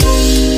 嗯。